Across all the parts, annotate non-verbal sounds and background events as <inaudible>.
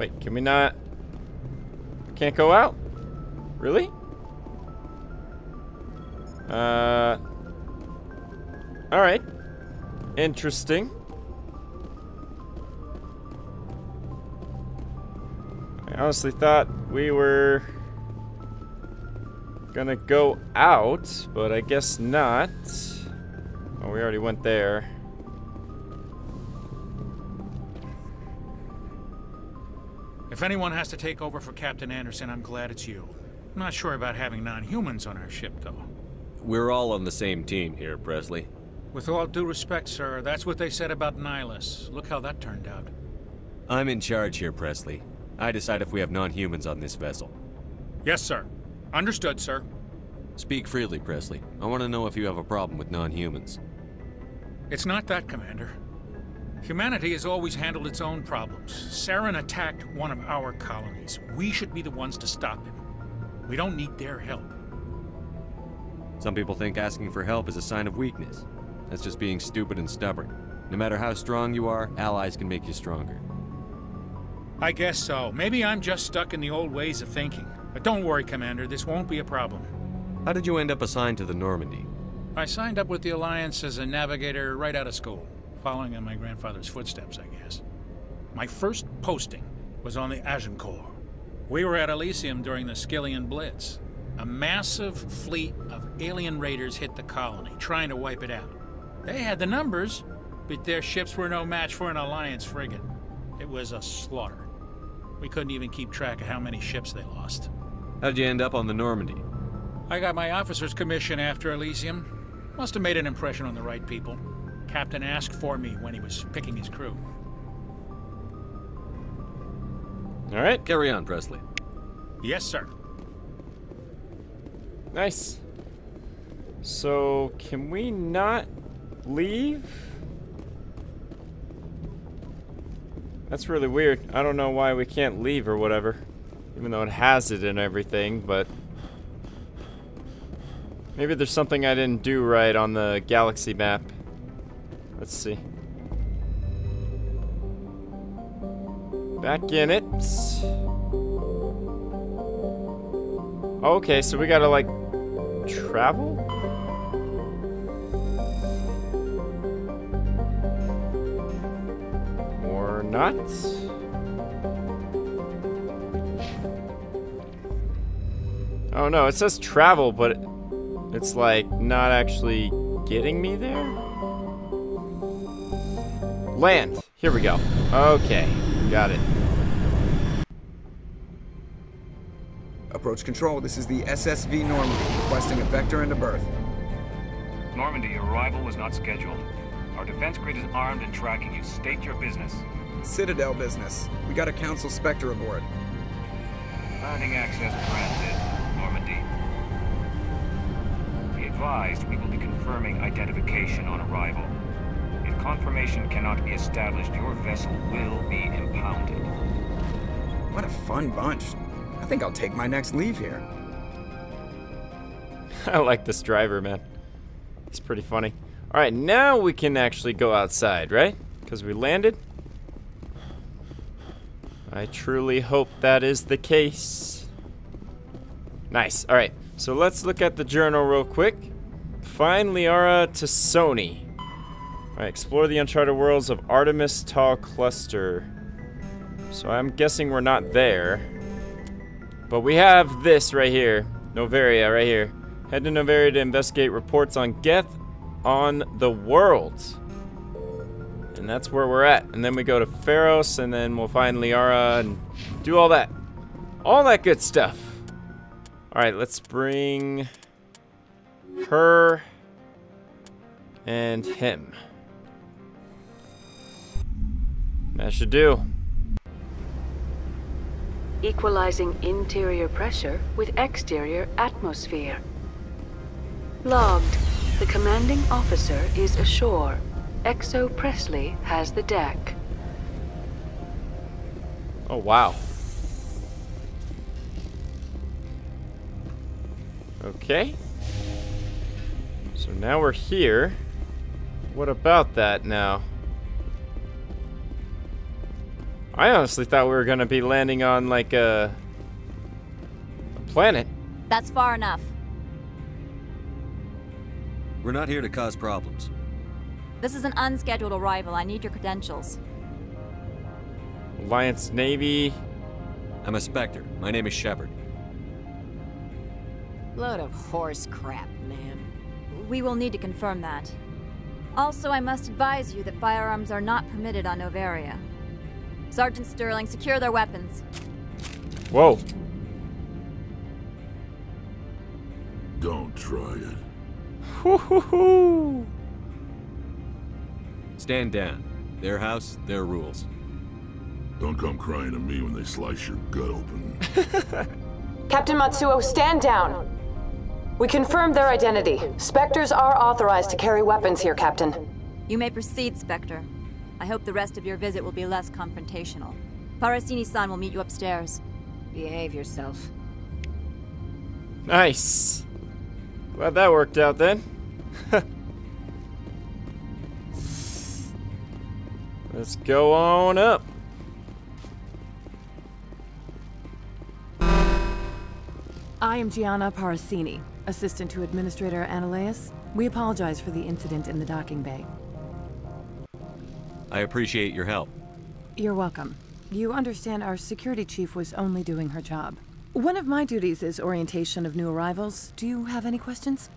Wait, can we not? Can't go out? Really? Uh. Alright. Interesting. I honestly thought we were gonna go out, but I guess not. Oh, we already went there. If anyone has to take over for Captain Anderson, I'm glad it's you. I'm not sure about having non-humans on our ship, though. We're all on the same team here, Pressly. With all due respect, sir, that's what they said about Nihlus. Look how that turned out. I'm in charge here, Pressly. I decide if we have non-humans on this vessel. Yes, sir. Understood, sir. Speak freely, Pressly. I want to know if you have a problem with non-humans. It's not that, Commander. Humanity has always handled its own problems. Saren attacked one of our colonies. We should be the ones to stop him. We don't need their help. Some people think asking for help is a sign of weakness. That's just being stupid and stubborn. No matter how strong you are, allies can make you stronger. I guess so. Maybe I'm just stuck in the old ways of thinking. But don't worry, Commander, this won't be a problem. How did you end up assigned to the Normandy? I signed up with the Alliance as a navigator right out of school, following in my grandfather's footsteps, I guess. My first posting was on the Agincourt. We were at Elysium during the Skyllian Blitz. A massive fleet of alien raiders hit the colony, trying to wipe it out. They had the numbers, but their ships were no match for an Alliance frigate. It was a slaughter. We couldn't even keep track of how many ships they lost. How'd you end up on the Normandy? I got my officer's commission after Elysium. Must have made an impression on the right people. Captain asked for me when he was picking his crew. All right. Carry on, Pressly. Yes, sir. Nice. So, can we not leave? That's really weird. I don't know why we can't leave or whatever. Even though it has it and everything, but... Maybe there's something I didn't do right on the galaxy map. Let's see. Back in it. Okay, so we gotta like travel? Or not? Oh no, it says travel, but it's like not actually getting me there? Land. Here we go. Okay, got it. Approach control, this is the SSV Normandy, requesting a vector into berth. Normandy, your arrival was not scheduled. Our defense grid is armed and tracking you. State your business. Citadel business. We got a Council Spectre aboard. Landing access granted, Normandy. Be advised, we will be confirming identification on arrival. If confirmation cannot be established, your vessel will be impounded. What a fun bunch. I think I'll take my next leave here. <laughs> I like this driver, man. It's pretty funny. All right, now we can actually go outside, right? Because we landed. I truly hope that is the case. Nice. All right, so let's look at the journal real quick. Find Liara T'Soni. All right, explore the uncharted worlds of Artemis Tau Cluster. So I'm guessing we're not there. But we have this right here. Noveria right here. Head to Noveria to investigate reports on Geth on the world. And that's where we're at. And then we go to Feros, and then we'll find Liara and do all that. All that good stuff. Alright, let's bring her and him. That should do. Equalizing interior pressure with exterior atmosphere. Logged. The commanding officer is ashore. XO Pressly has the deck. Oh, wow. Okay. So now we're here. What about that now? I honestly thought we were gonna be landing on like a, a planet. That's far enough. We're not here to cause problems. This is an unscheduled arrival. I need your credentials. Alliance Navy. I'm a Spectre. My name is Shepard. Load of horse crap, man. We will need to confirm that. Also, I must advise you that firearms are not permitted on Noveria. Sergeant Stirling, secure their weapons. Whoa. Don't try it. Stand down. Their house, their rules. Don't come crying to me when they slice your gut open. <laughs> Captain Matsuo, stand down. We confirmed their identity. Spectres are authorized to carry weapons here, Captain. You may proceed, Spectre. I hope the rest of your visit will be less confrontational. Parasini-san will meet you upstairs. Behave yourself. Nice. Glad that worked out then. <laughs> Let's go on up. I am Gianna Parasini, assistant to Administrator Anoleis. We apologize for the incident in the docking bay. I appreciate your help. You're welcome. You understand our security chief was only doing her job. One of my duties is orientation of new arrivals. Do you have any questions?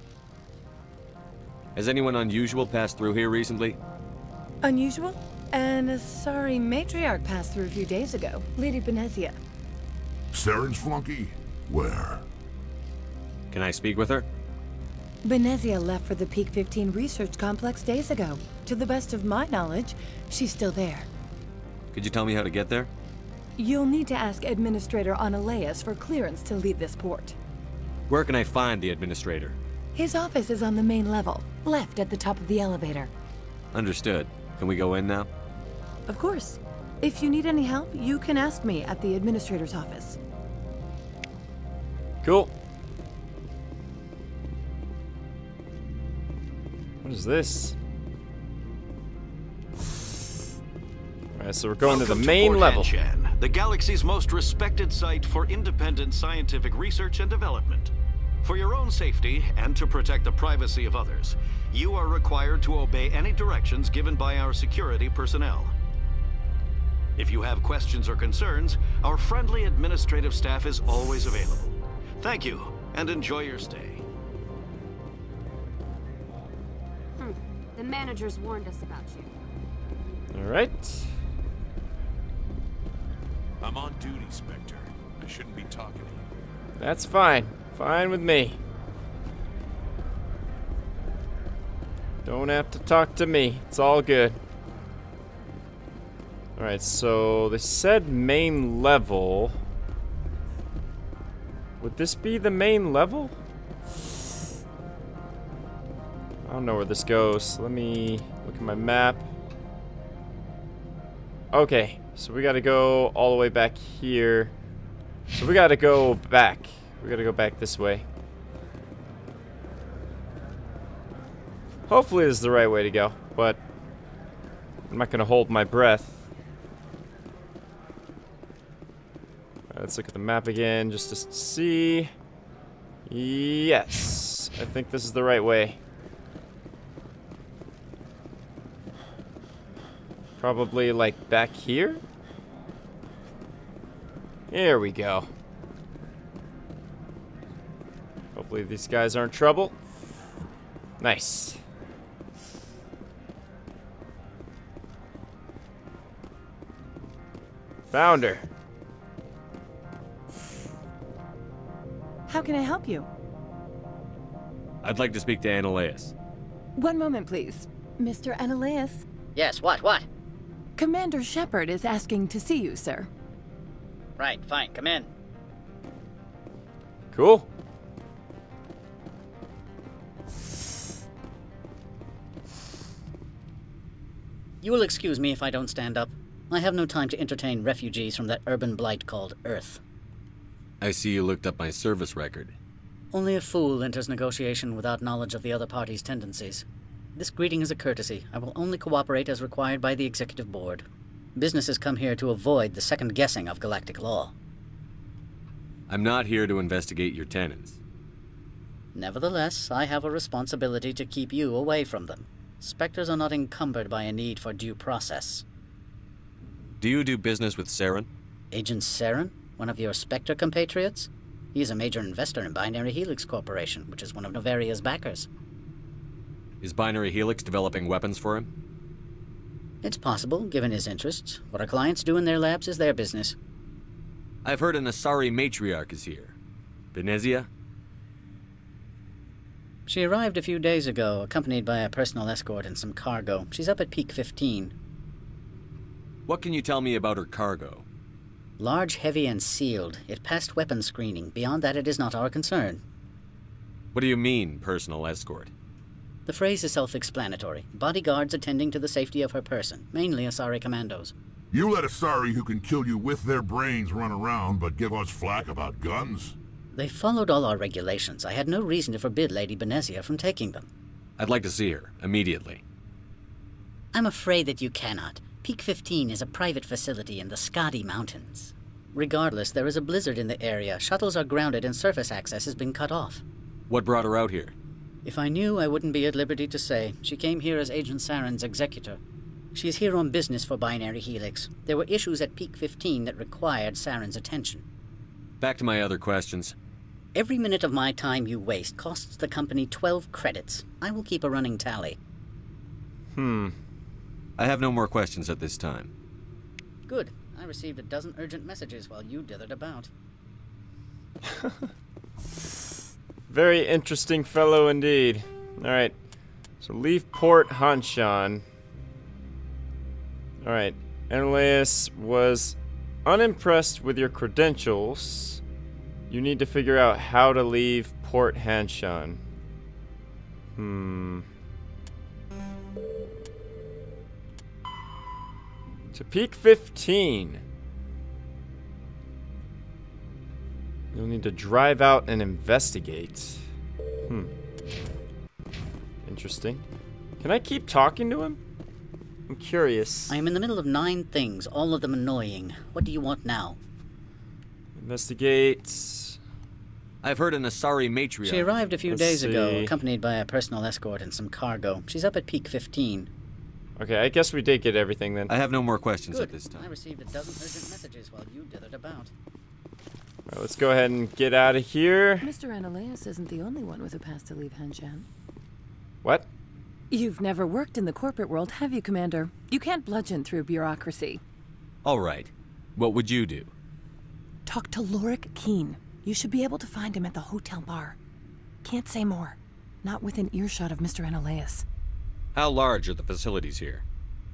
Has anyone unusual passed through here recently? Unusual? An Asari matriarch passed through a few days ago. Lady Benezia. Saren's flunky? Where? Can I speak with her? Benezia left for the Peak 15 research complex days ago. To the best of my knowledge, she's still there. Could you tell me how to get there? You'll need to ask Administrator Anoleis for clearance to leave this port. Where can I find the administrator? His office is on the main level, left at the top of the elevator. Understood. Can we go in now? Of course. If you need any help, you can ask me at the Administrator's office. Cool. What is this? Alright, so we're going to the main Port level. Hanshan, the galaxy's most respected site for independent scientific research and development. For your own safety and to protect the privacy of others, you are required to obey any directions given by our security personnel. If you have questions or concerns, our friendly administrative staff is always available. Thank you, and enjoy your stay. Hmm. The managers warned us about you. Alright. I'm on duty, Spectre. I shouldn't be talking to you. That's fine. Fine with me. Don't have to talk to me. It's all good. Alright, so they said main level. Would this be the main level? I don't know where this goes. Let me look at my map. Okay, so we gotta go all the way back here. So we gotta go back. We gotta go back this way. Hopefully this is the right way to go, but I'm not gonna hold my breath. Alright, let's look at the map again just to see. Yes, I think this is the right way. Probably like back here? Here we go. Hopefully these guys aren't trouble. Nice. Found her. How can I help you? I'd like to speak to Anoleis. One moment, please. Mr. Anoleis, Yes, what, what? Commander Shepard is asking to see you, sir. Right, fine, come in. Cool. You will excuse me if I don't stand up. I have no time to entertain refugees from that urban blight called Earth. I see you looked up my service record. Only a fool enters negotiation without knowledge of the other party's tendencies. This greeting is a courtesy. I will only cooperate as required by the Executive Board. Businesses come here to avoid the second guessing of galactic law. I'm not here to investigate your tenants. Nevertheless, I have a responsibility to keep you away from them. Spectres are not encumbered by a need for due process. Do you do business with Saren? Agent Saren? One of your Spectre compatriots? He is a major investor in Binary Helix Corporation, which is one of Noveria's backers. Is Binary Helix developing weapons for him? It's possible, given his interests. What our clients do in their labs is their business. I've heard an Asari matriarch is here. Benezia? She arrived a few days ago, accompanied by a personal escort and some cargo. She's up at Peak 15. What can you tell me about her cargo? Large, heavy, and sealed. It passed weapon screening. Beyond that, it is not our concern. What do you mean, personal escort? The phrase is self-explanatory. Bodyguards attending to the safety of her person, mainly Asari commandos. You let Asari who can kill you with their brains run around, but give us flack about guns? They followed all our regulations. I had no reason to forbid Lady Benezia from taking them. I'd like to see her, immediately. I'm afraid that you cannot. Peak 15 is a private facility in the Skadi Mountains. Regardless, there is a blizzard in the area. Shuttles are grounded and surface access has been cut off. What brought her out here? If I knew, I wouldn't be at liberty to say. She came here as Agent Saren's executor. She is here on business for Binary Helix. There were issues at Peak 15 that required Saren's attention. Back to my other questions. Every minute of my time you waste costs the company 12 credits. I will keep a running tally. Hmm. I have no more questions at this time. Good. I received a dozen urgent messages while you dithered about. <laughs> Very interesting fellow indeed. Alright. So leave Port Hanshan. Alright. Anoleis was unimpressed with your credentials. You need to figure out how to leave Port Hanshan. Hmm. To peak 15. You'll need to drive out and investigate. Hmm. Interesting. Can I keep talking to him? I'm curious. I am in the middle of nine things, all of them annoying. What do you want now? Investigate. I've heard an Asari matriarch. She arrived a few Let's days ago, accompanied by a personal escort and some cargo. She's up at Peak 15. Okay, I guess we did get everything then. I have no more questions Good. at this time. I received a dozen urgent messages while you dithered about. Alright, let's go ahead and get out of here. Mr. Anoleis isn't the only one with a pass to leave Hanshan. What? You've never worked in the corporate world, have you, Commander? You can't bludgeon through bureaucracy. All right. What would you do? Talk to Lorik Qui'in. You should be able to find him at the hotel bar. Can't say more. Not within earshot of Mr. Anoleis. How large are the facilities here?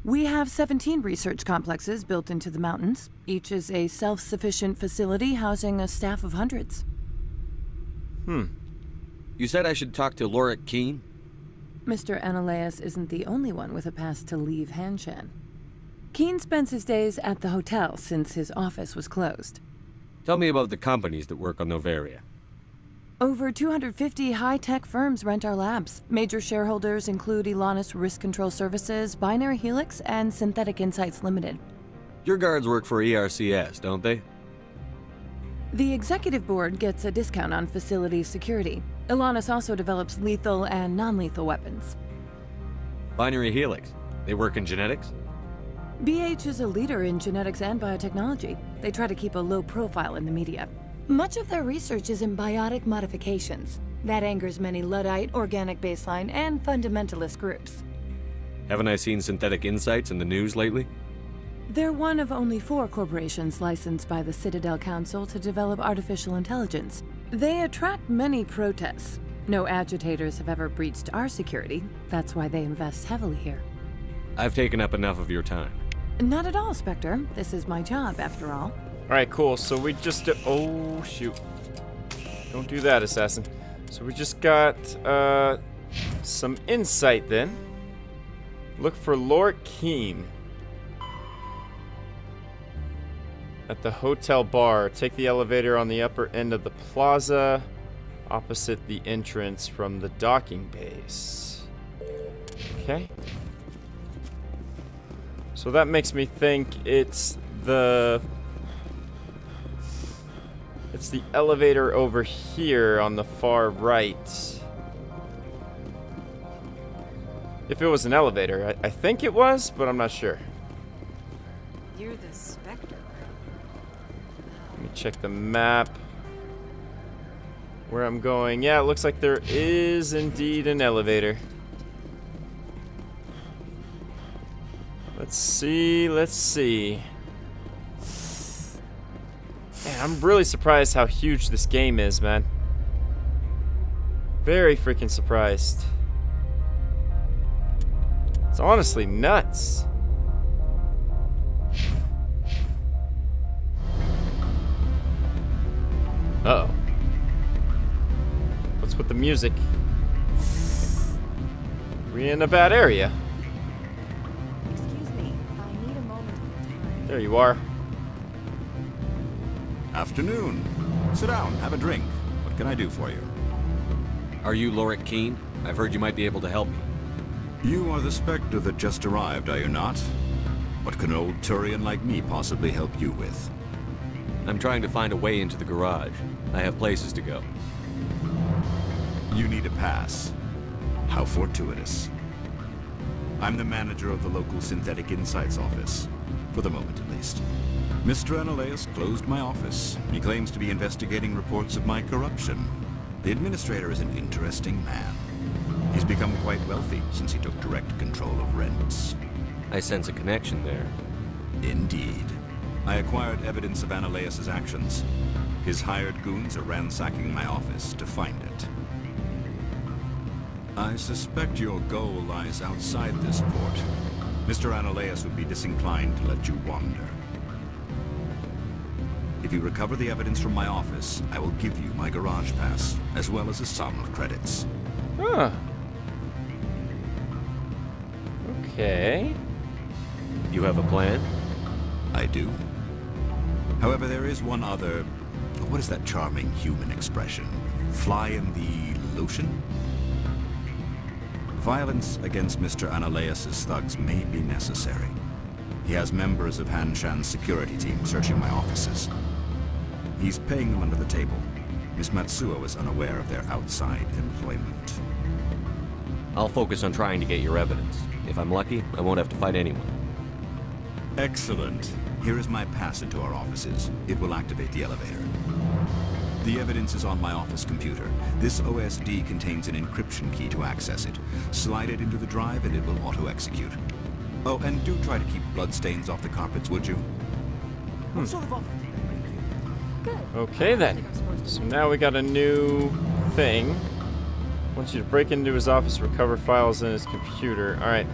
We have 17 research complexes built into the mountains. Each is a self-sufficient facility housing a staff of hundreds. Hmm. You said I should talk to Lorik Qui'in? Mr. Anoleis isn't the only one with a pass to leave Hanshan. Qui'in spends his days at the hotel since his office was closed. Tell me about the companies that work on Noveria. Over 250 high-tech firms rent our labs. Major shareholders include Elanus Risk Control Services, Binary Helix, and Synthetic Insights Limited. Your guards work for ERCS, don't they? The executive board gets a discount on facility security. Elanus also develops lethal and non-lethal weapons. Binary Helix. They work in genetics? BH is a leader in genetics and biotechnology. They try to keep a low profile in the media. Much of their research is in biotic modifications. That angers many Luddite, organic baseline, and fundamentalist groups. Haven't I seen synthetic insights in the news lately? They're one of only four corporations licensed by the Citadel Council to develop artificial intelligence. They attract many protests. No agitators have ever breached our security. That's why they invest heavily here. I've taken up enough of your time. Not at all, Spectre. This is my job, after all. Alright, cool. So we just... oh, shoot. Don't do that, assassin. So we just got uh, some insight then. Look for Lord Keen. At the hotel bar. Take the elevator on the upper end of the plaza. Opposite the entrance from the docking base. Okay. So that makes me think it's the... It's the elevator over here on the far right. If it was an elevator, I, I think it was, but I'm not sure. You're the Spectre. Let me check the map. Where I'm going. Yeah, it looks like there is indeed an elevator. Let's see, let's see. I'm really surprised how huge this game is, man. Very freaking surprised. It's honestly nuts. Uh oh What's with the music? We in a bad area. Excuse me. I need a moment of your time. There you are. Afternoon. Sit down, have a drink. What can I do for you? Are you Lorik Qui'in? I've heard you might be able to help me. You are the Spectre that just arrived, are you not? What can an old Turian like me possibly help you with? I'm trying to find a way into the garage. I have places to go. You need a pass. How fortuitous. I'm the manager of the local Synthetic Insights office. For the moment, at least. Mr. Anoleis closed my office. He claims to be investigating reports of my corruption. The administrator is an interesting man. He's become quite wealthy since he took direct control of rents. I sense a connection there. Indeed. I acquired evidence of Anoleis' actions. His hired goons are ransacking my office to find it. I suspect your goal lies outside this port. Mr. Anoleis would be disinclined to let you wander. If you recover the evidence from my office, I will give you my garage pass, as well as a sum of credits. Huh. Okay. You have a plan? I do. However, there is one other... What is that charming human expression? Fly in the lotion? Violence against Mr. Anoleis' thugs may be necessary. He has members of Hanshan's security team searching my offices. He's paying them under the table. Miss Matsuo is unaware of their outside employment. I'll focus on trying to get your evidence. If I'm lucky, I won't have to fight anyone. Excellent. Here is my pass into our offices. It will activate the elevator. The evidence is on my office computer. This OSD contains an encryption key to access it. Slide it into the drive and it will auto-execute. Oh, and do try to keep bloodstains off the carpets, would you? Hmm. Okay then. So now we got a new thing. Wants you to break into his office, recover files in his computer. Alright.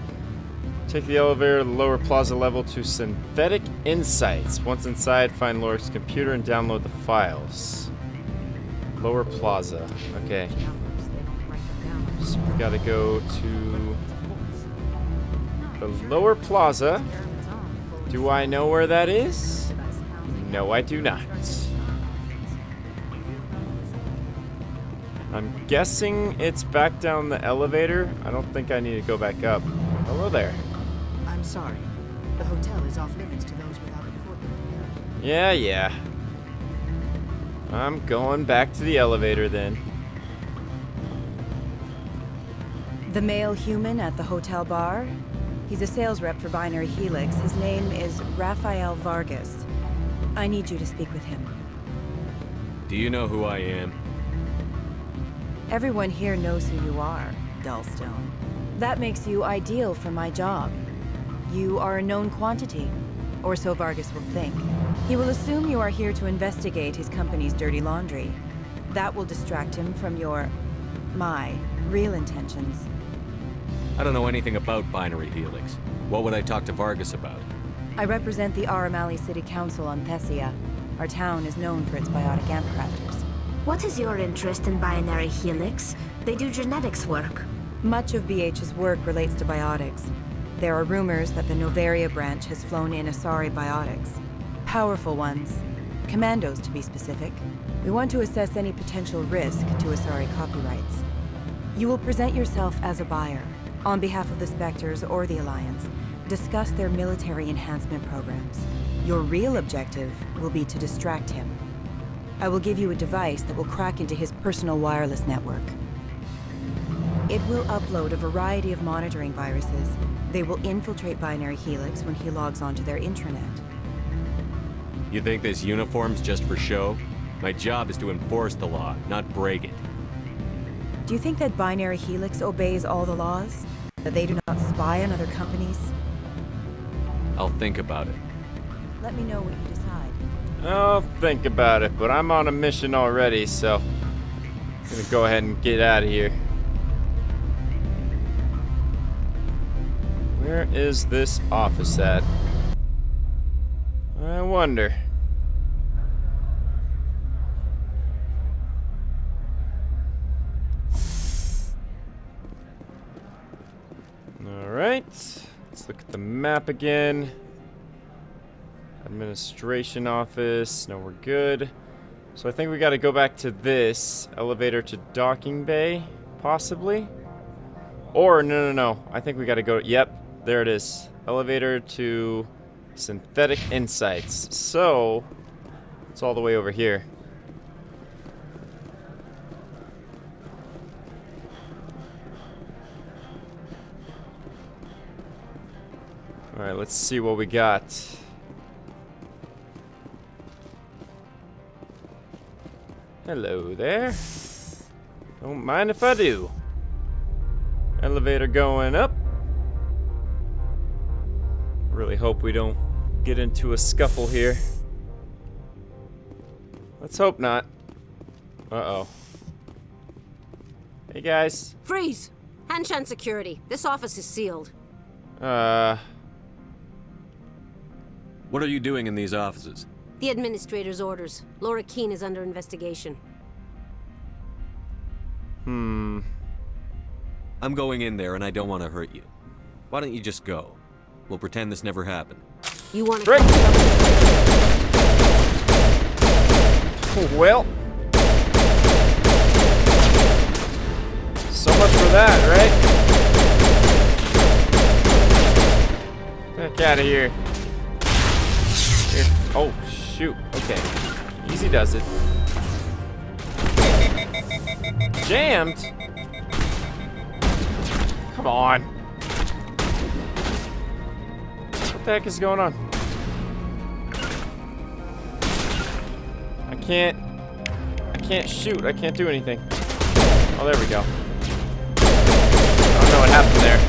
Take the elevator to the lower plaza level to Synthetic Insights. Once inside, find Lorik's computer and download the files. Lower plaza. Okay. So we gotta go to the lower plaza. Do I know where that is? No, I do not. I'm guessing it's back down the elevator. I don't think I need to go back up. Hello there. I'm sorry. The hotel is off limits to those without a court. Yeah, yeah. I'm going back to the elevator then. The male human at the hotel bar? He's a sales rep for Binary Helix. His name is Rafael Vargas. I need you to speak with him. Do you know who I am? Everyone here knows who you are, Dullstone. That makes you ideal for my job. You are a known quantity, or so Vargas will think. He will assume you are here to investigate his company's dirty laundry. That will distract him from your... my real intentions. I don't know anything about Binary Helix. What would I talk to Vargas about? I represent the Armali City Council on Thessia. Our town is known for its biotic amp crafters. What is your interest in Binary Helix? They do genetics work. Much of BH's work relates to biotics. There are rumors that the Noveria branch has flown in Asari biotics. Powerful ones. Commandos, to be specific. We want to assess any potential risk to Asari copyrights. You will present yourself as a buyer, on behalf of the Spectres or the Alliance. discuss their military enhancement programs. Your real objective will be to distract him. I will give you a device that will crack into his personal wireless network. It will upload a variety of monitoring viruses. They will infiltrate Binary Helix when he logs onto their intranet. You think this uniform's just for show? My job is to enforce the law, not break it. Do you think that Binary Helix obeys all the laws? That they do not spy on other companies? I'll think about it. Let me know what you decide. I'll think about it, but I'm on a mission already, so I'm gonna go ahead and get out of here. Where is this office at? I wonder. Alright, let's look at the map again. Administration office, no we're good. So I think we gotta go back to this. Elevator to docking bay, possibly? Or, no, no, no, I think we gotta go, yep, there it is. Elevator to synthetic insights. So, it's all the way over here. Alright, let's see what we got. Hello there. Don't mind if I do. Elevator going up. Really hope we don't get into a scuffle here. Let's hope not. Uh-oh. Hey, guys. Freeze! Hanshan security. This office is sealed. Uh... What are you doing in these offices? The administrator's orders. Lorik Qui'in is under investigation. Hmm. I'm going in there and I don't want to hurt you. Why don't you just go? We'll pretend this never happened. You want to... Frick! Well. So much for that, right? Heck out of here. Here. Oh, shoot. Okay. Easy does it. Jammed? Come on. What the heck is going on? I can't... I can't shoot. I can't do anything. Oh, there we go. I don't know what happened there.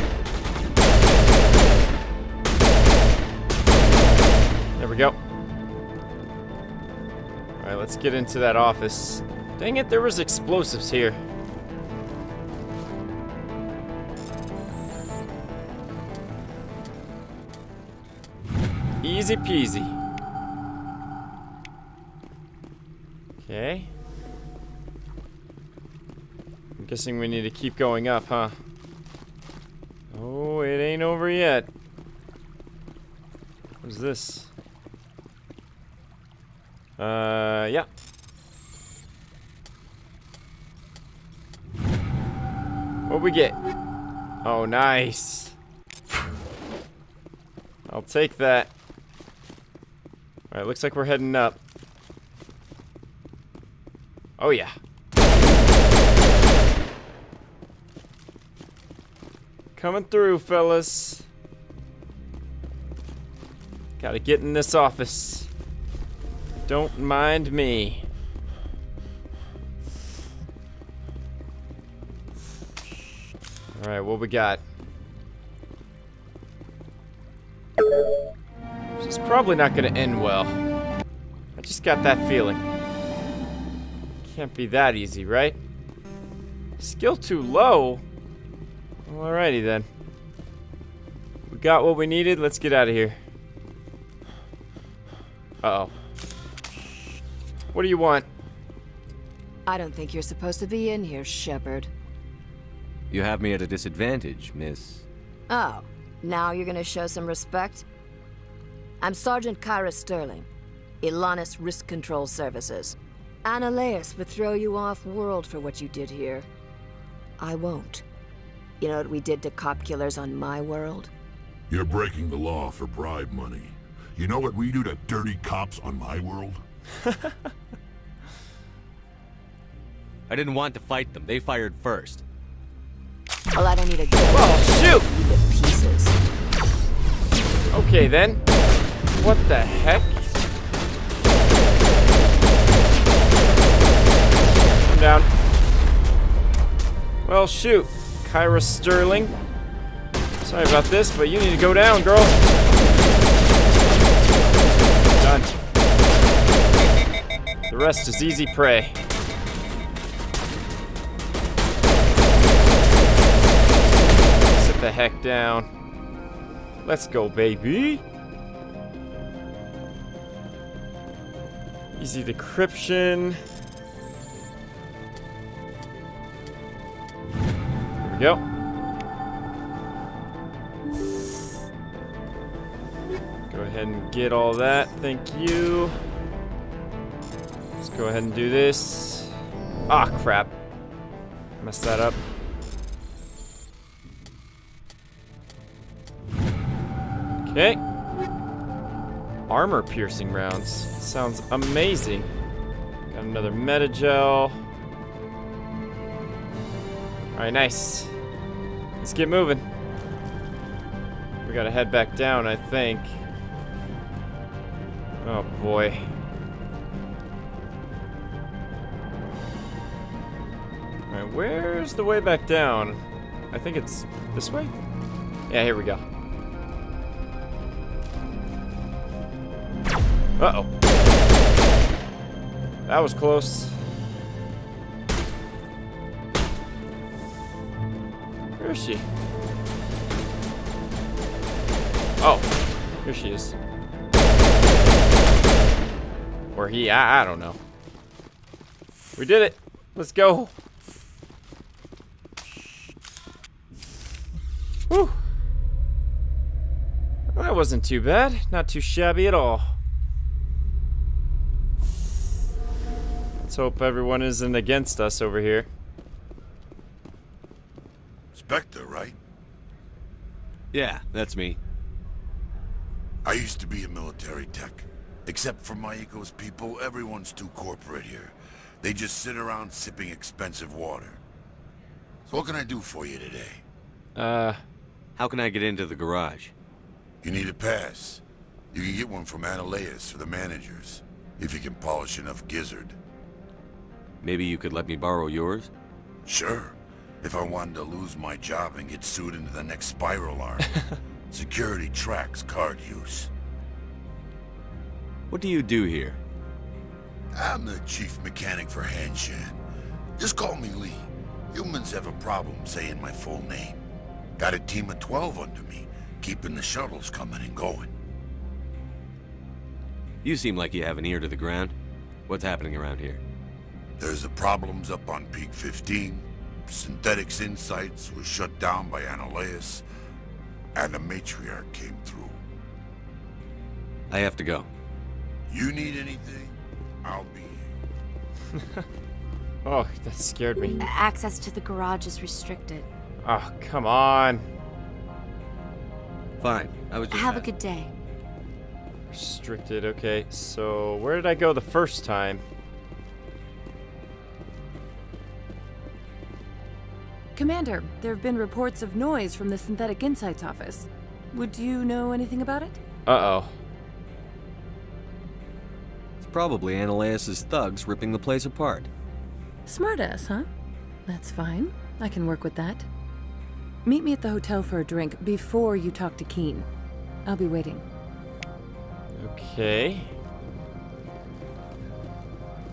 There we go. Alright, let's get into that office. Dang it, there was explosives here. Easy peasy. Okay. I'm guessing we need to keep going up, huh? Oh, it ain't over yet. What's this? Uh, yeah. What we get? Oh, nice. I'll take that. Alright, looks like we're heading up. Oh, yeah. Coming through, fellas. Gotta get in this office. Don't mind me. Alright, what we got? This is probably not gonna end well. I just got that feeling. Can't be that easy, right? Skill too low? Alrighty then. We got what we needed, let's get out of here. Uh-oh. What do you want? I don't think you're supposed to be in here, Shepard. You have me at a disadvantage, miss. Oh, now you're gonna show some respect? I'm Sergeant Kaira Stirling, Elanus Risk Control Services. Anoleis would throw you off-world for what you did here. I won't. You know what we did to cop killers on my world? You're breaking the law for bribe money. You know what we do to dirty cops on my world? I didn't want to fight them. They fired first. Well, I don't need a gun. Oh, shoot! The pieces. Okay, then. What the heck? I'm down. Well, shoot. Kaira Stirling. Sorry about this, but you need to go down, girl. The rest is easy prey. Sit the heck down. Let's go, baby. Easy decryption. Here we go. Go ahead and get all that. Thank you. Go ahead and do this. Ah, crap. Messed that up. Okay. Armor piercing rounds. Sounds amazing. Got another Medi-gel. Alright, nice. Let's get moving. We gotta head back down, I think. Oh boy. Alright, where's the way back down? I think it's this way? Yeah, here we go. Uh-oh. That was close. Where is she? Oh, here she is. Or he, I, I don't know. We did it. Let's go. That wasn't too bad. Not too shabby at all. Let's hope everyone isn't against us over here. Spectre, right? Yeah, that's me. I used to be a military tech. Except for Maeko's people, everyone's too corporate here. They just sit around sipping expensive water. So what can I do for you today? Uh, how can I get into the garage? You need a pass. You can get one from Anoleis for the managers, if you can polish enough gizzard. Maybe you could let me borrow yours? Sure. If I wanted to lose my job and get sued into the next spiral arm. <laughs> Security tracks card use. What do you do here? I'm the chief mechanic for Hanshan. Just call me Lee. Humans have a problem saying my full name. Got a team of 12 under me, keeping the shuttles coming and going. You seem like you have an ear to the ground. What's happening around here? There's the problems up on Peak 15. Synthetics Insights was shut down by Anoleis. And the Matriarch came through. I have to go. You need anything, I'll be here. <laughs> oh, that scared me. Access to the garage is restricted. Oh, come on. Fine. I was just Have a good day. Restricted, okay. So, where did I go the first time? Commander, there have been reports of noise from the Synthetic Insights office. Would you know anything about it? Uh-oh. It's probably Anoleis' thugs ripping the place apart. Smartass, huh? That's fine. I can work with that. Meet me at the hotel for a drink before you talk to Qui'in. I'll be waiting. Okay.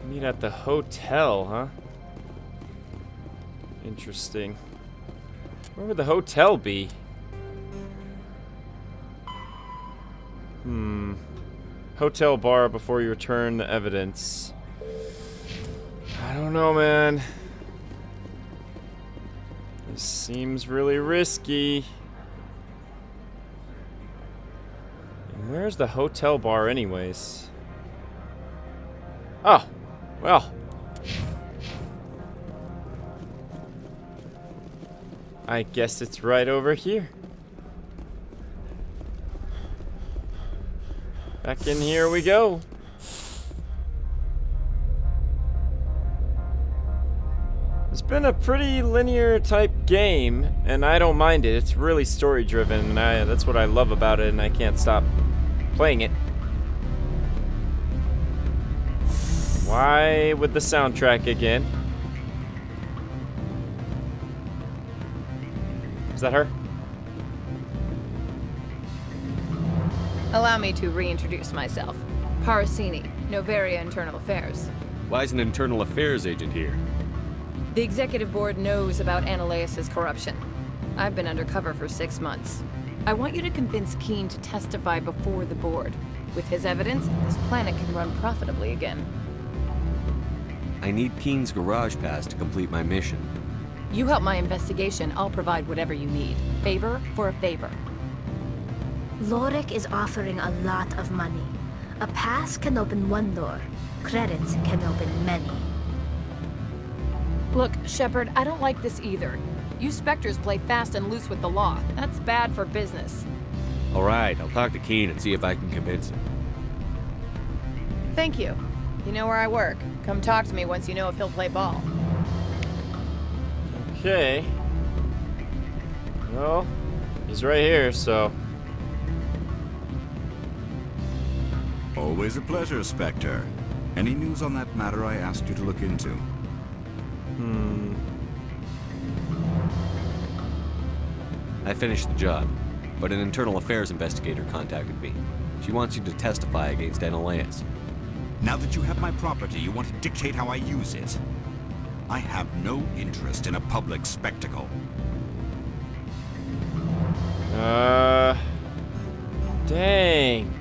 Meet at the hotel, huh? Interesting. Where would the hotel be? Hmm. Hotel bar before you return the evidence. I don't know, man. This seems really risky. And where's the hotel bar anyways? Oh, well. I guess it's right over here. Back in here we go. Been a pretty linear type game, and I don't mind it. It's really story driven, and I, that's what I love about it, and I can't stop playing it. Why with the soundtrack again? Is that her? Allow me to reintroduce myself. Parasini, Noveria Internal Affairs. Why is an internal affairs agent here? The executive board knows about Anoleis' corruption. I've been undercover for six months. I want you to convince Keen to testify before the board. With his evidence, this planet can run profitably again. I need Keen's garage pass to complete my mission. You help my investigation, I'll provide whatever you need. Favor for a favor. Lorik is offering a lot of money. A pass can open one door. Credits can open many. Look, Shepard, I don't like this either. You Spectres play fast and loose with the law. That's bad for business. Alright, I'll talk to Keen and see if I can convince him. Thank you. You know where I work. Come talk to me once you know if he'll play ball. Okay. Well, he's right here, so... Always a pleasure, Spectre. Any news on that matter I asked you to look into? Hmm. I finished the job, but an internal affairs investigator contacted me. She wants you to testify against Anoleis. Now that you have my property, you want to dictate how I use it. I have no interest in a public spectacle. Uh... Dang.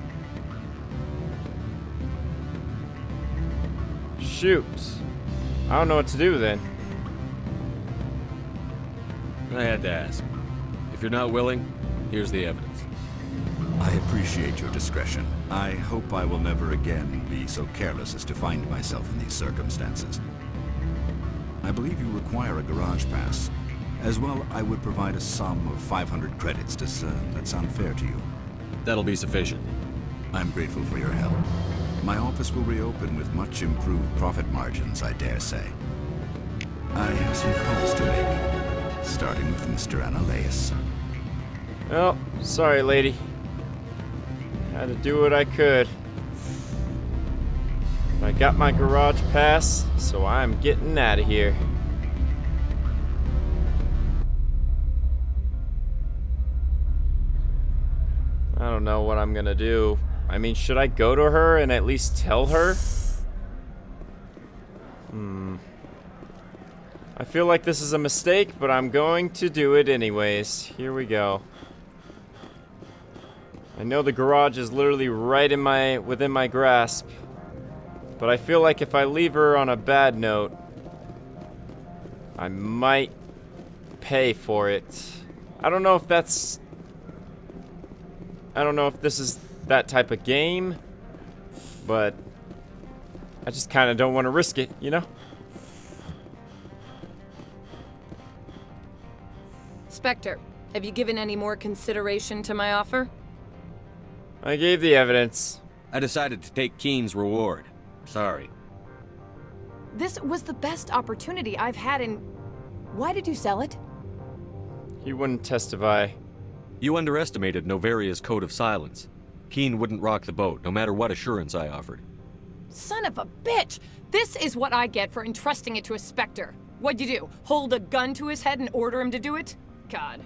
Shoot. I don't know what to do then. I had to ask. If you're not willing, here's the evidence. I appreciate your discretion. I hope I will never again be so careless as to find myself in these circumstances. I believe you require a garage pass. As well, I would provide a sum of 500 credits. Does uh, that sound fair to you? That'll be sufficient. I'm grateful for your help. My office will reopen with much improved profit margins, I dare say. I have some calls to make, starting with Mr. Anoleis. Well, oh, sorry, lady. Had to do what I could. I got my garage pass, so I'm getting out of here. I don't know what I'm gonna do. I mean, should I go to her and at least tell her? Hmm. I feel like this is a mistake, but I'm going to do it anyways. Here we go. I know the garage is literally right in my within my grasp. But I feel like if I leave her on a bad note, I might pay for it. I don't know if that's I don't know if this is that type of game, but I just kind of don't want to risk it, you know? Spectre, have you given any more consideration to my offer? I gave the evidence. I decided to take Keen's reward. Sorry. This was the best opportunity I've had in... Why did you sell it? He wouldn't testify. You underestimated Noveria's code of silence. Keen wouldn't rock the boat, no matter what assurance I offered. Son of a bitch! This is what I get for entrusting it to a Spectre. What'd you do? Hold a gun to his head and order him to do it? God.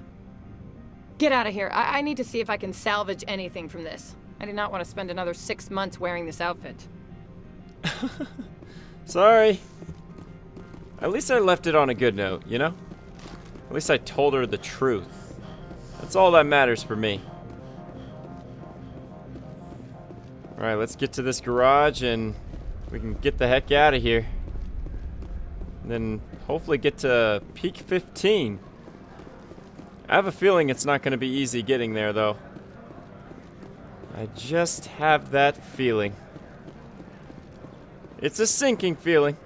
Get out of here. I, I need to see if I can salvage anything from this. I do not want to spend another six months wearing this outfit. <laughs> Sorry. At least I left it on a good note, you know? At least I told her the truth. That's all that matters for me. Alright, let's get to this garage and we can get the heck out of here. And then hopefully get to peak 15. I have a feeling it's not going to be easy getting there, though. I just have that feeling. It's a sinking feeling.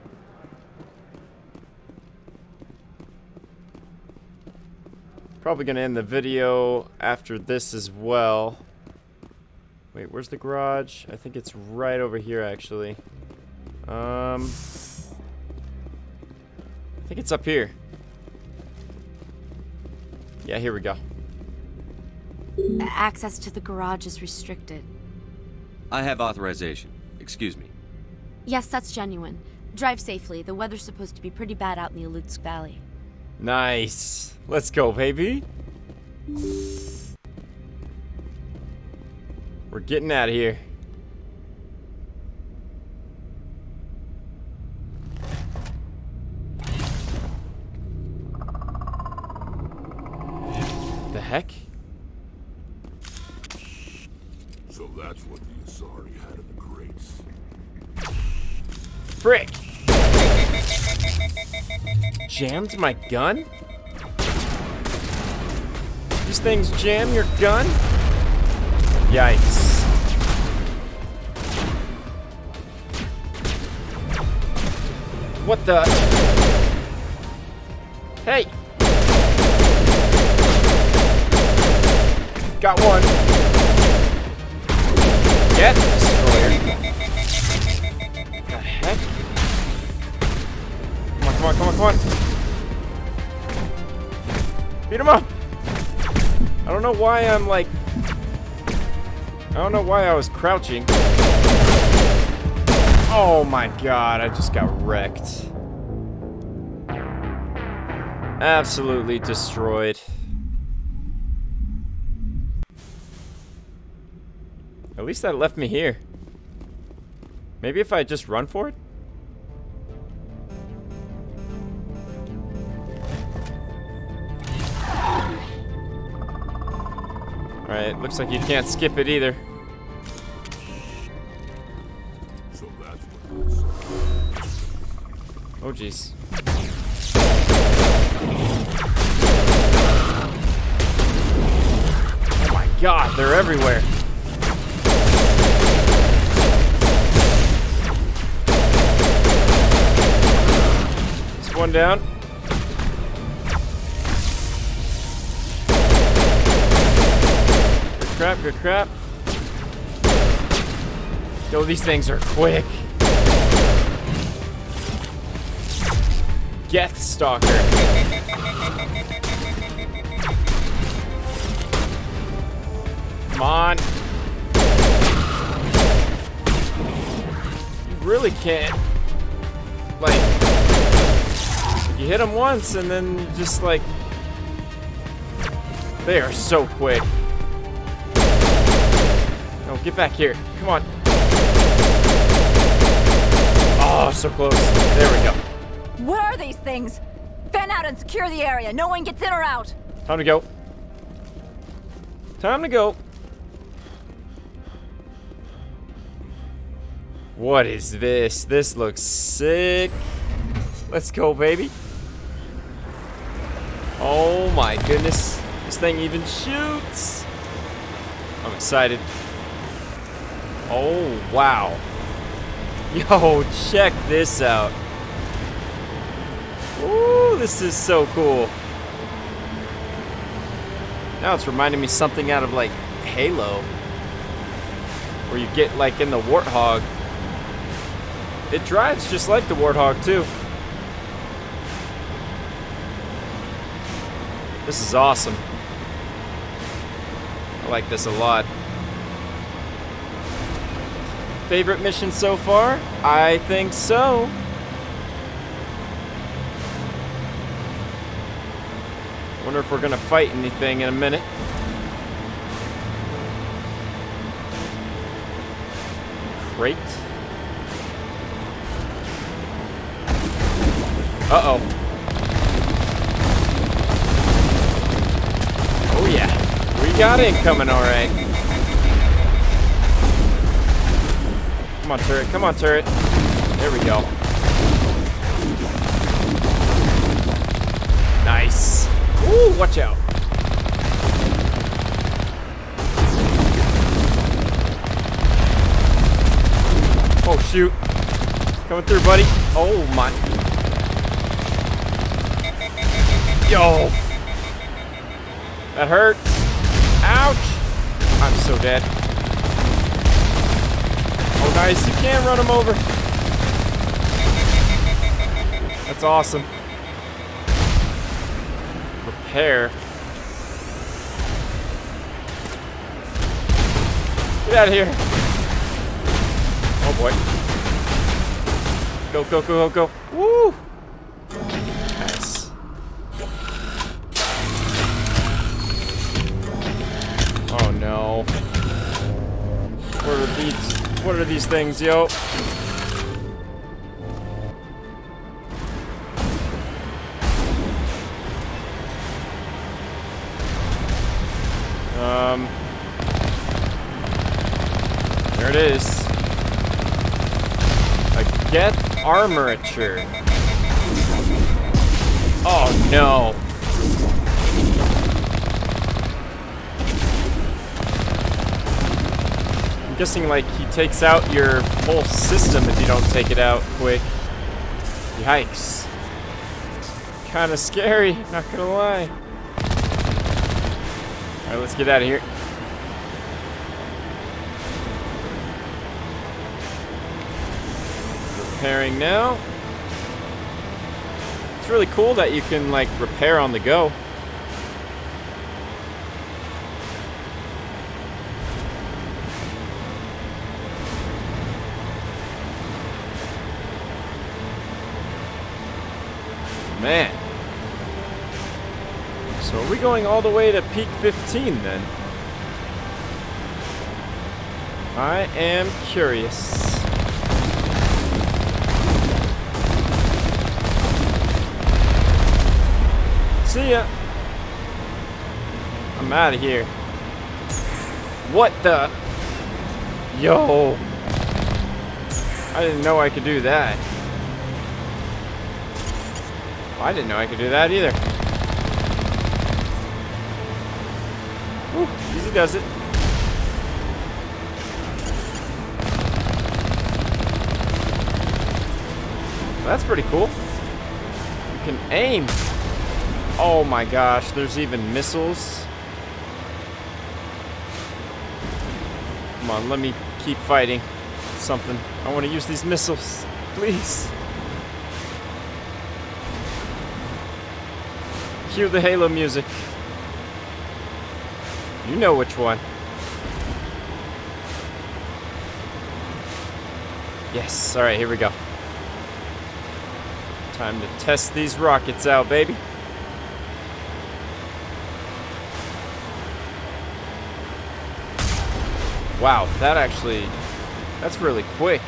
Probably going to end the video after this as well. Wait, where's the garage? I think it's right over here, actually. Um... I think it's up here. Yeah, here we go. Access to the garage is restricted. I have authorization. Excuse me. Yes, that's genuine. Drive safely. The weather's supposed to be pretty bad out in the Alutsk Valley. Nice. Let's go, baby. We're getting out of here. The heck? So that's what the Asari had in the crates. Frick! Jammed my gun? These things jam your gun? Yikes. What the? Uh, hey! Got one. Geth destroyer. The heck? Come on, come on, come on, come on. Beat him up! I don't know why I'm like... I don't know why I was crouching. Oh my god, I just got wrecked. Absolutely destroyed. At least that left me here. Maybe if I just run for it? Alright, looks like you can't skip it either. Oh jeez. God, they're everywhere. There's one down. Good crap, good crap. Yo, these things are quick. Geth Stalker. Come on. You really can't. Like, you hit them once and then you just like. They are so quick. No, get back here. Come on. Oh, so close. There we go. What are these things? Fan out and secure the area. No one gets in or out. Time to go. Time to go. What is this? This looks sick. Let's go, baby. Oh my goodness. This thing even shoots. I'm excited. Oh, wow. <laughs> Yo, check this out. Ooh, this is so cool. Now it's reminding me something out of like Halo. Where you get like in the Warthog. It drives just like the Warthog too. This is awesome. I like this a lot. Favorite mission so far? I think so. Wonder if we're gonna fight anything in a minute. Uh-oh. Oh yeah. We got incoming, alright. Come on, turret. Come on, turret. There we go. Nice. Ooh, watch out. Oh, shoot. Coming through, buddy. Oh, my. Yo. That hurt. Ouch. I'm so dead. Oh, nice. You can run him over. That's awesome. Repair. Get out of here. Oh boy. Go, go, go, go, go. Woo! What are these things, yo? Um. There it is. A Geth armature. Oh no. Guessing like he takes out your whole system if you don't take it out quick. Yikes. Kinda scary, not gonna lie. Alright, let's get out of here. Repairing now. It's really cool that you can like repair on the go. Man. So are we going all the way to peak 15 then? I am curious. See ya. I'm out of here. What the? Yo. I didn't know I could do that. I didn't know I could do that either. Easy does it. That's pretty cool. You can aim. Oh my gosh, there's even missiles. Come on, let me keep fighting something. I want to use these missiles. Please. Cue the Halo music. You know which one. Yes, alright, here we go. Time to test these rockets out, baby. Wow, that actually, that's really quick.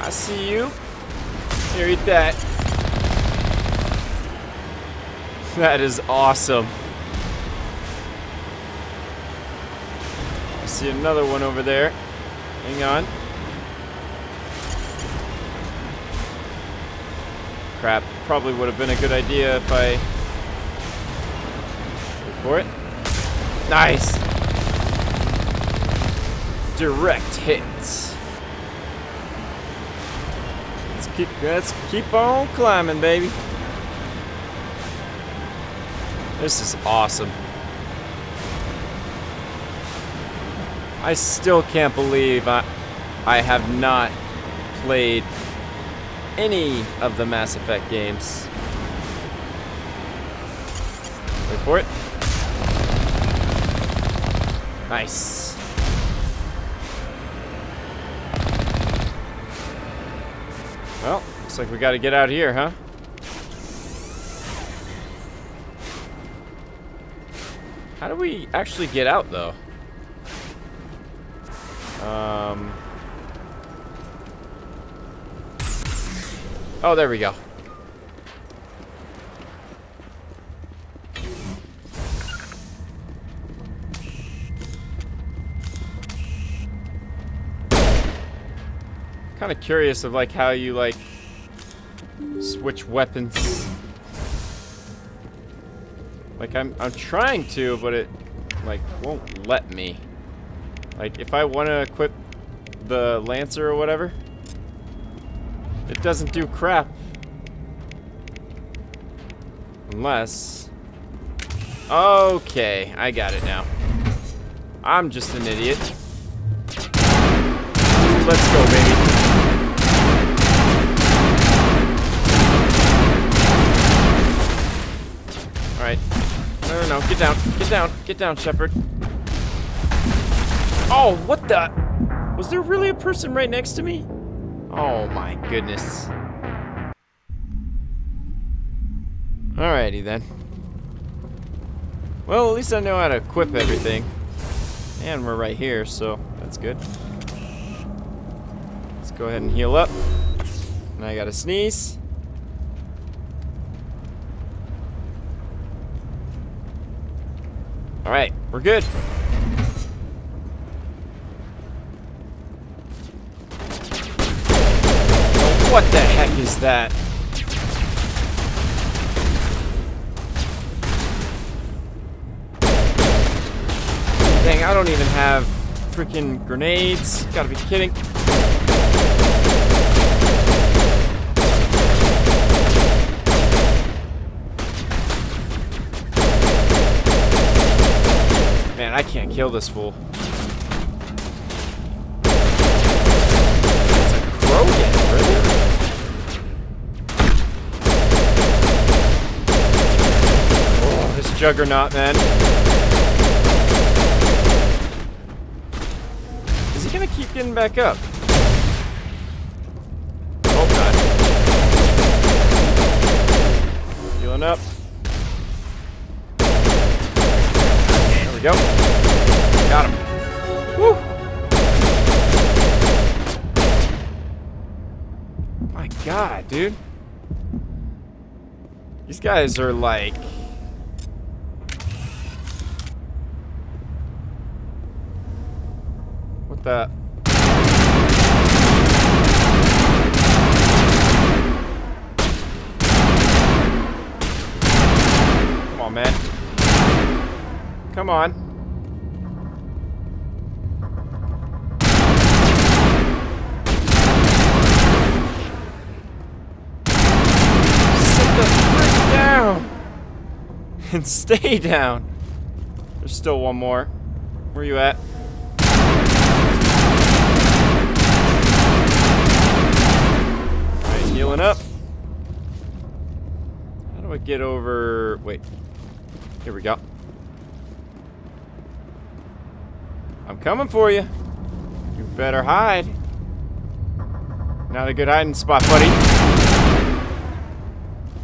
I see you. Here, eat that. That is awesome. I see another one over there. Hang on. Crap, probably would have been a good idea if I... Wait for it. Nice! Direct hits. Let's keep, let's keep on climbing, baby. This is awesome. I still can't believe I, I have not played any of the Mass Effect games. Wait for it. Nice. Looks like we gotta get out here, huh? How do we actually get out, though? Um... Oh, there we go. Kind of curious of like how you like switch weapons. Like I'm I'm trying to, but it like won't let me. Like if I want to equip the Lancer or whatever, it doesn't do crap. Unless... Okay, I got it now. I'm just an idiot. Let's go, No. Get down. Get down. Get down, Shepard. Oh, what the? Was there really a person right next to me? Oh my goodness. Alrighty then. Well, at least I know how to equip everything. And we're right here, so that's good. Let's go ahead and heal up. And I gotta sneeze. Alright, we're good. What the heck is that? Dang, I don't even have freaking grenades. Gotta be kidding. I can't kill this fool. Oh, this juggernaut, man. Is he gonna keep getting back up? Oh god. Healing up. Go. Got him. Woo! My god, dude. These guys are like... What the... Come on, man. Come on. Sit the frick down! <laughs> And stay down! There's still one more. Where you at? Alright, healing up. How do I get over... Wait. Here we go. Coming for you. You better hide. Not a good hiding spot, buddy.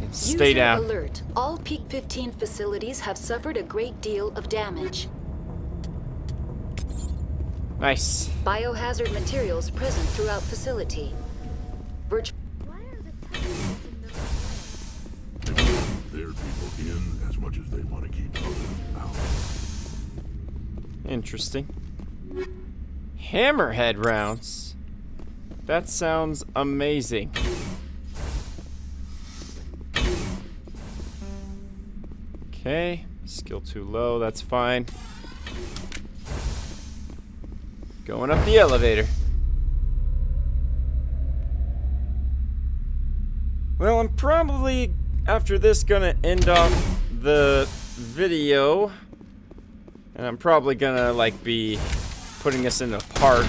And stay User down. alert. All Peak 15 facilities have suffered a great deal of damage. Nice. Biohazard materials present throughout facility. Virtual There are people in as much as they want to keep others out. Interesting. Hammerhead rounds. That sounds amazing. Okay, skill too low, that's fine. Going up the elevator. Well, I'm probably, after this, gonna end off the video. And I'm probably gonna, like, be putting us into parts.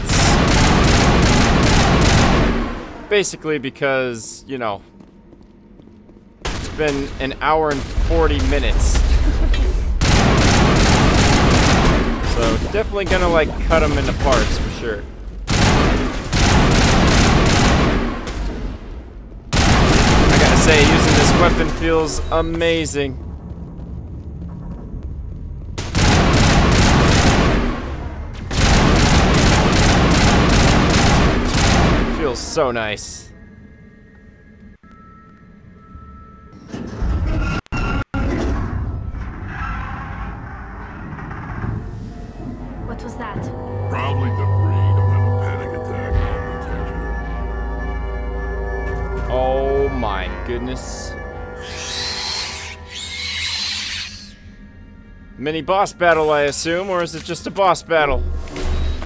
Basically because, you know, it's been an hour and 40 minutes. <laughs> so, definitely gonna, like, cut them into parts for sure. I gotta say, using this weapon feels amazing. So nice. What was that? Probably debris. Don't have a panic attack. I'll protect you. Oh my goodness. Mini boss battle, I assume, or is it just a boss battle?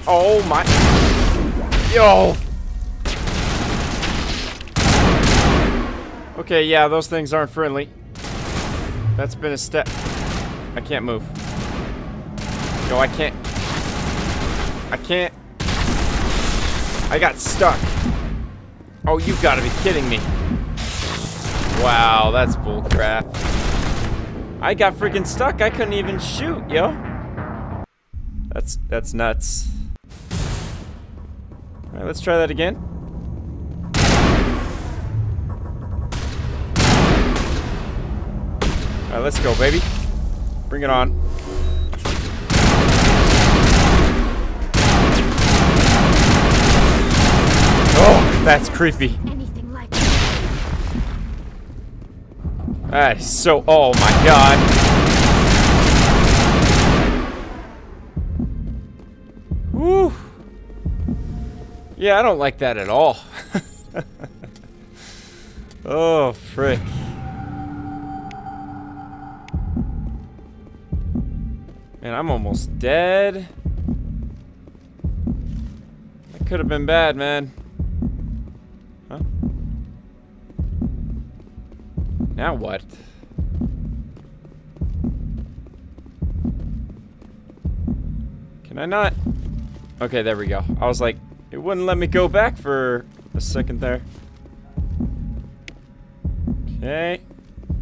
Oh my. Yo! Okay, yeah, those things aren't friendly. That's been a step. I can't move. Yo, I can't. I can't. I got stuck. Oh, you've gotta be kidding me. Wow, that's bullcrap. I got freaking stuck. I couldn't even shoot, yo. That's that's nuts. All right, let's try that again. All right, let's go, baby. Bring it on. Oh, that's creepy. That is so. Oh my god. Woo. Yeah, I don't like that at all. <laughs> oh, frick. Man, I'm almost dead. That could have been bad, man. Huh? Now what? Can I not? Okay, there we go. I was like, it wouldn't let me go back for a second there. Okay.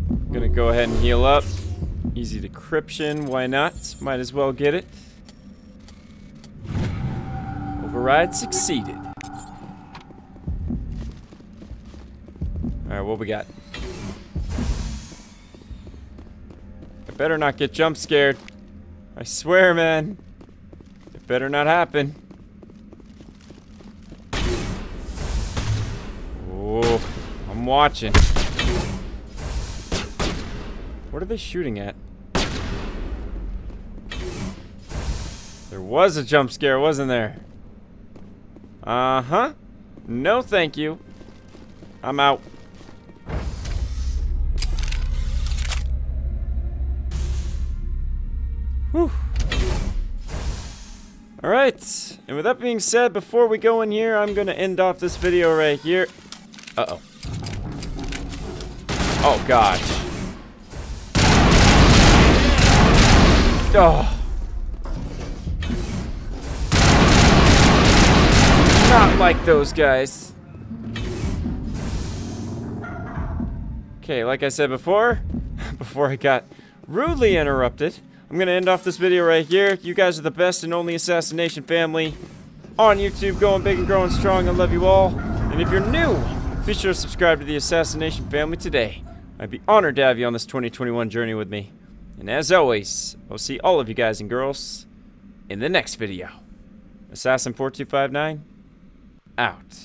I'm Gonna go ahead and heal up. Easy decryption, why not? Might as well get it. Override succeeded. Alright, what we got? I better not get jump scared. I swear, man. It better not happen. Oh, I'm watching. What are they shooting at? There was a jump scare, wasn't there? Uh-huh. No, thank you. I'm out. Whew. Alright, and with that being said, before we go in here, I'm to end off this video right here. Uh-oh. Oh, gosh. Oh. Not like those guys. Okay, like I said before, <laughs> before I got rudely interrupted, I'm to end off this video right here. You guys are the best and only assassination family on YouTube, going big and growing strong. I love you all. And if you're new, be sure to subscribe to the assassination family today. I'd be honored to have you on this 2021 journey with me. And as always, I'll see all of you guys and girls in the next video. Assassin4259, out.